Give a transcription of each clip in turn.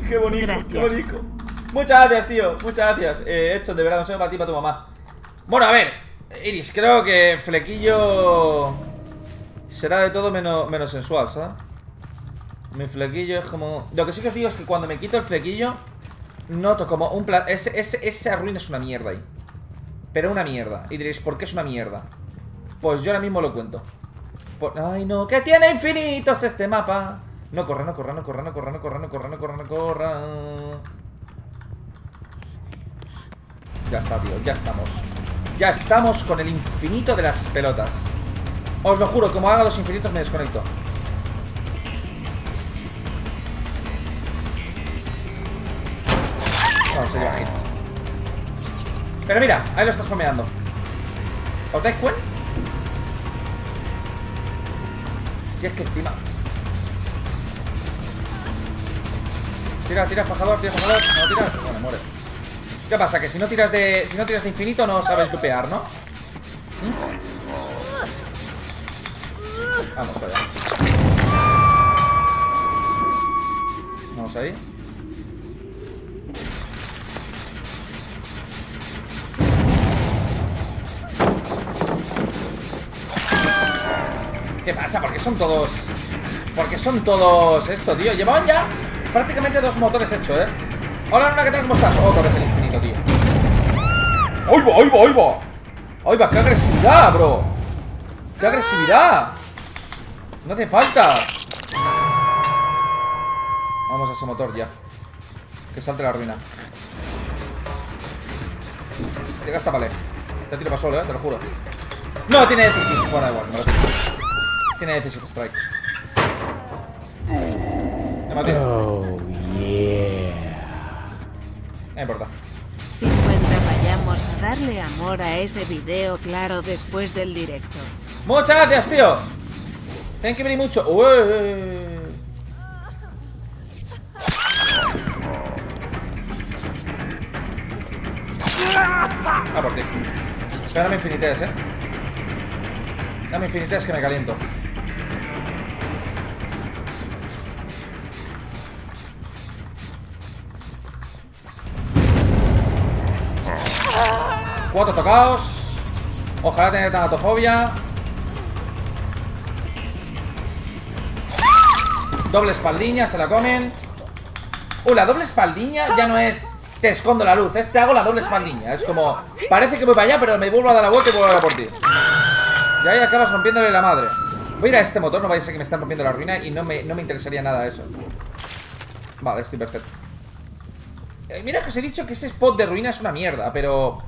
qué bonito, Gracias. qué bonito. Muchas gracias, tío. Muchas gracias. Eh, hecho, de verdad, un saludo para ti y para tu mamá. Bueno, a ver, Iris, creo que flequillo será de todo menos, menos sensual, ¿sabes? Mi flequillo es como... Lo que sí que os digo es que cuando me quito el flequillo, noto como un plan... Ese, ese, esa ruina es una mierda ahí. Pero una mierda. Y diréis, ¿por qué es una mierda? Pues yo ahora mismo lo cuento. Por- Ay, no, que tiene infinitos este mapa. No corra, no corra, no corra, no corra, no corra, no corra, no corra. Ya está, tío, ya estamos. Ya estamos con el infinito de las pelotas. Os lo juro, como haga los infinitos me desconecto. No, se. Pero mira, ahí lo estás spameando. ¿Os dais cuenta? Si es que encima. Tira, tira, fajador, tira, fajador. No tira. Bueno, muere. ¿Qué pasa? Que si no tiras de. Si no tiras de infinito no sabes lupear, ¿no? ¿Mm? Vamos para allá. Vamos ahí. ¿Qué pasa? Porque son todos... Porque son todos esto, tío. Llevaban ya prácticamente dos motores hechos, ¿eh? Hola, Luna, ¿qué tal? ¿Cómo estás? Otra vez el infinito, tío. ¡Ay va, ay va, ay va! ¡Ay va, qué agresividad, bro! ¡Qué agresividad! No hace falta. Vamos a ese motor ya. Que salte la ruina. Llega hasta vale. Te tiro para solo, eh, te lo juro. No, tiene decisive. Bueno, da igual, me lo tiro. Tiene decisive strike. Me maté. Oh, yeah. No importa. 50 vayamos a darle amor a ese video claro después del directo. Muchas gracias, tío. Thank you very mucho. Ué. Ah, por ti. Pero dame infinites, eh. Dame infinites que me caliento. Cuatro tocados. Ojalá tener tanatofobia. Doble espaldiña, se la comen. Uh, la doble espaldiña ya no es te escondo la luz, es te hago la doble espaldiña. Es como, parece que voy para allá, pero me vuelvo a dar la vuelta y vuelvo a por ti. Y ahí acabas rompiéndole la madre. Voy a ir a este motor, no vaya a ser que me están rompiendo la ruina y no me, no me interesaría nada eso. Vale, estoy perfecto. Eh, mira que os he dicho que ese spot de ruina es una mierda, pero...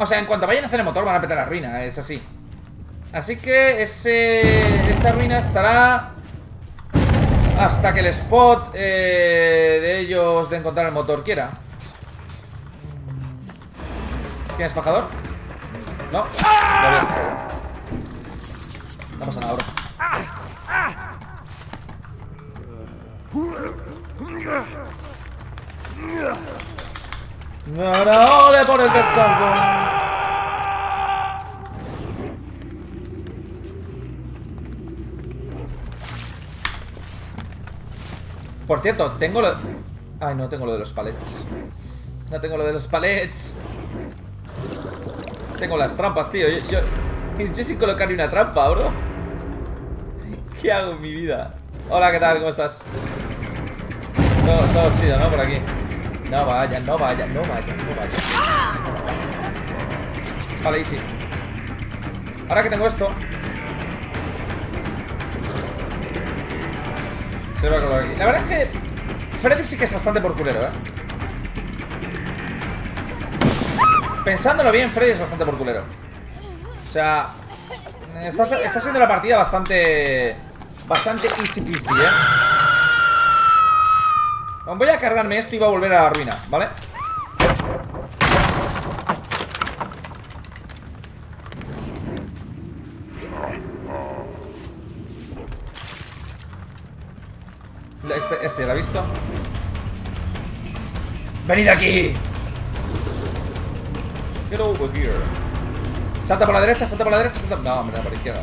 O sea, en cuanto vayan a hacer el motor van a petar la ruina, es así. Así que ese, esa ruina estará hasta que el spot eh, de ellos de encontrar el motor quiera. ¿Tienes fajador? No. No pasa nada, bro. No, no, ole por el descanso. Por cierto, tengo lo... Ay, no tengo lo de los palets. No tengo lo de los palets. Tengo las trampas, tío. Yo, yo, yo sin colocar ni una trampa, bro. ¿Qué hago en mi vida? Hola, ¿qué tal? ¿Cómo estás? Todo, todo chido, ¿no? Por aquí. No vaya, no vaya, no vaya, no vaya. Vale, easy. Ahora que tengo esto. Se va a colocar aquí. La verdad es que Freddy sí que es bastante por culero, ¿eh? Pensándolo bien, Freddy es bastante por culero. O sea, está, está siendo la partida bastante... Bastante easy peasy, ¿eh? Voy a cargarme esto y va a volver a la ruina, ¿vale? Este, este, ¿lo ha visto? ¡Venid aquí! Get over here. Salta por la derecha, salta por la derecha, salta... No, hombre, por la izquierda.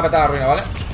Van a la ruina, ¿vale?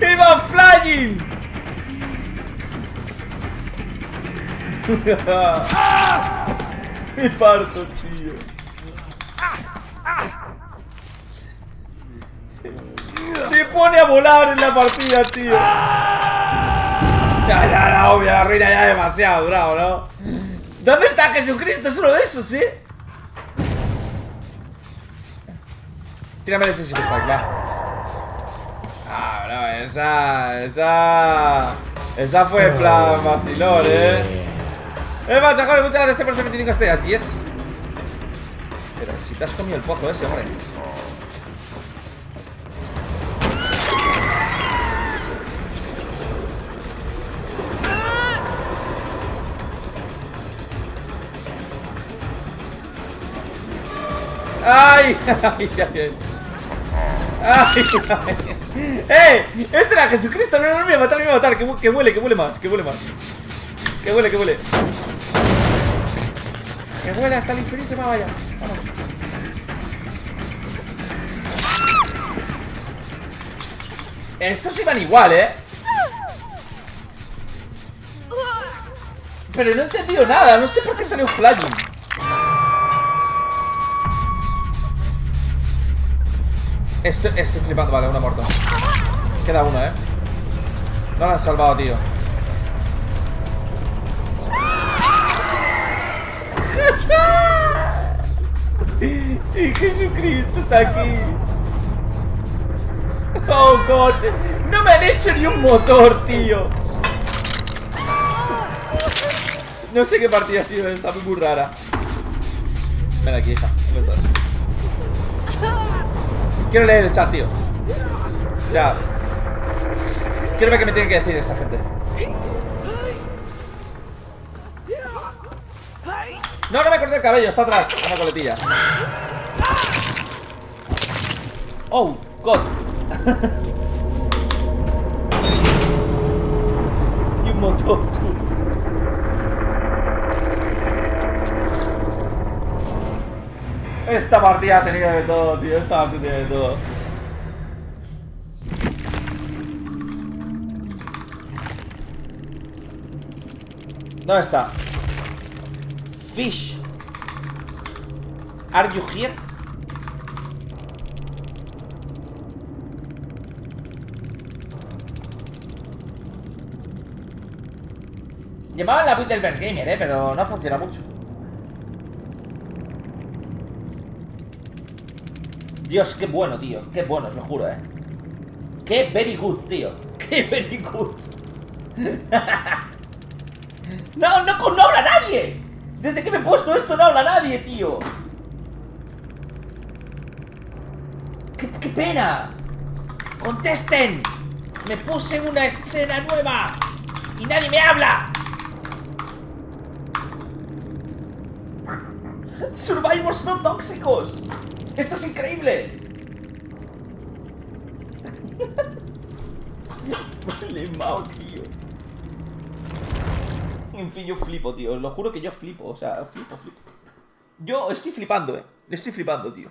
¡Iba flying! Me parto, tío. Se pone a volar en la partida, tío. Ya, ya, la obvia, la reina ya demasiado durado, ¿no? ¿Dónde está Jesucristo? Es uno de esos, ¿eh? Tírame el Defensive Strike, va. Ah, bro, esa. Esa. Esa fue en plan vacilón, eh. Eh, Machajón, muchas gracias por ese 25 estrellas, yes. Pero si te has comido el pozo ese, hombre. ¡Ay! ¡Ay, ay, ay! ¡Ay! ¡Eh! ¡Este era Jesucristo! No, no, me voy a matar, me voy a matar. Que, que huele, que huele más, que huele más. Que huele, que huele. Que huele hasta el infinito más vaya. Vamos. Estos iban igual, ¿eh? Pero no he entendido nada. No sé por qué salió flying. Estoy, estoy flipando. Vale, uno muerto. Queda uno, ¿eh? No lo han salvado, tío. y Jesucristo está aquí. Oh, God. No me han hecho ni un motor, tío. No sé qué partida ha sido esta, muy rara. Ven aquí, hija. ¿Cómo estás? Quiero leer el chat, tío. O quiero ver qué me tiene que decir esta gente. No, no me corté el cabello, está atrás, una coletilla. Oh, God. y un motor, tú. Esta partida tenido de todo, tío. Esta partida tiene de todo. ¿Dónde está? Fish. Are you here? Llamaban la Witherverse Gamer, eh, pero no funciona mucho. Dios, qué bueno, tío. Qué bueno, os lo juro, eh. Qué very good, tío. Qué very good. no, no, no habla nadie. Desde que me he puesto esto no habla nadie, tío. ¡Qué, qué pena! ¡Contesten! Me puse una escena nueva y nadie me habla. Survivors no tóxicos. Esto es increíble. Vale, mao, tío. En fin, yo flipo, tío. Os lo juro que yo flipo. O sea, flipo, flipo. Yo estoy flipando, eh. Estoy flipando, tío.